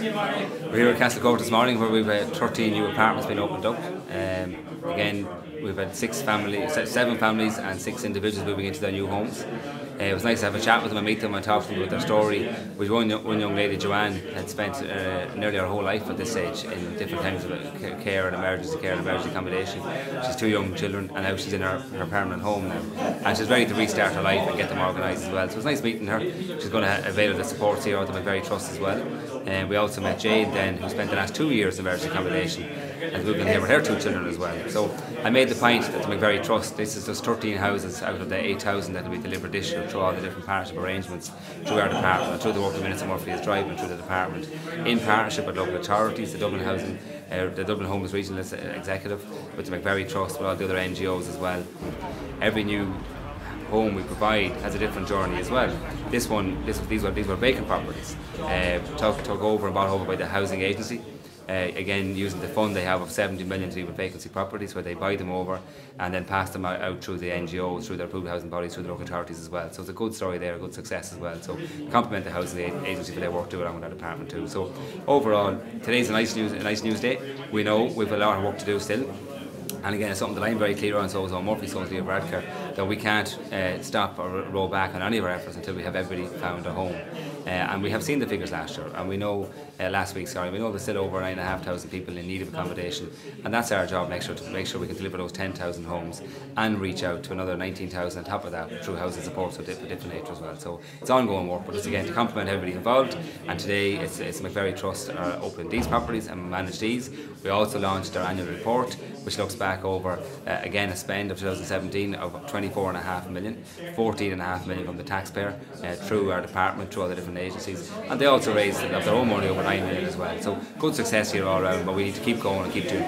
We're here at Castlecourt this morning where we've had 13 new apartments being opened up. Um, again, we've had six families, seven families and six individuals moving into their new homes. Uh, it was nice to have a chat with them and meet them and talk to them about their story. With one, one young lady, Joanne, had spent uh, nearly her whole life at this age in different kinds of care and emergency care and emergency accommodation. She's two young children and now she's in her, her permanent home now. And she's ready to restart her life and get them organised as well. So it was nice meeting her. She's going to avail of the support here at the McVerry Trust as well. And uh, we also met Jade then, who spent the last two years in emergency accommodation and we've been here with her two children as well. So I made the point that the McVerry Trust, this is just 13 houses out of the 8,000 that will be delivered this year through all the different partnership arrangements, through our department, through the work of Minister Murphy's Drive and through the department, in partnership with local authorities, the Dublin Housing, uh, the Dublin Homeless Regional Executive, with the McVerry Trust, with all the other NGOs as well. Every new home we provide has a different journey as well. This one, this, these were these were vacant properties, uh, took, took over and bought over by the housing agency. Uh, again, using the fund they have of 70 million to deal with vacancy properties, where they buy them over and then pass them out, out through the NGOs, through their approved housing bodies, through the local authorities as well. So it's a good story there, a good success as well. So compliment the housing agency for their work too, along with our department too. So overall, today's a nice news, a nice news day. We know we've a lot of work to do still. And again, it's something that I'm very clear Eoghan, so is on Murphy, so is Leo Varadkar, that we can't uh, stop or roll back on any of our efforts until we have everybody found a home. Uh, and we have seen the figures last year, and we know uh, last week, sorry, we know there's still over nine and a half thousand people in need of accommodation, and that's our job next year to make sure we can deliver those 10,000 homes and reach out to another 19,000 on top of that through housing support so different, different nature as well. So it's ongoing work, but it's again to complement everybody involved. And today it's, it's McVerry Trust are opening these properties and manage these. We also launched our annual report, which looks back over uh, again a spend of 2017 of 24.5 million, 14.5 million from the taxpayer uh, through our department, through the different agencies, and they also raised of their own money over 9 million as well. So good success here all around, but we need to keep going and keep doing